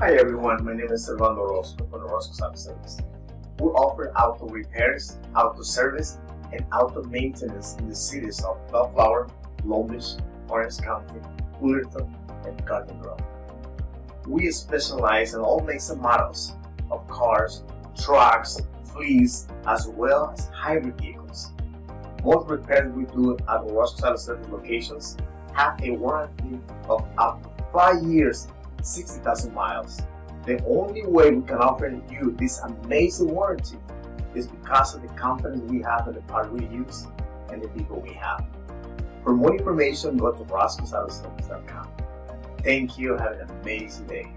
Hi everyone, my name is Servando Orozco from Orozco Auto Service. We offer auto repairs, auto service, and auto maintenance in the cities of Bellflower, Long Beach, Orange County, Fullerton, and Garden Grove. We specialize in all makes and models of cars, trucks, fleets, as well as hybrid vehicles. Most repairs we do at Orozco Auto Service locations have a warranty of up to 5 years 60,000 miles. The only way we can offer you this amazing warranty is because of the company we have and the part we use and the people we have. For more information, go to orozcosautoservice.com. Thank you. Have an amazing day.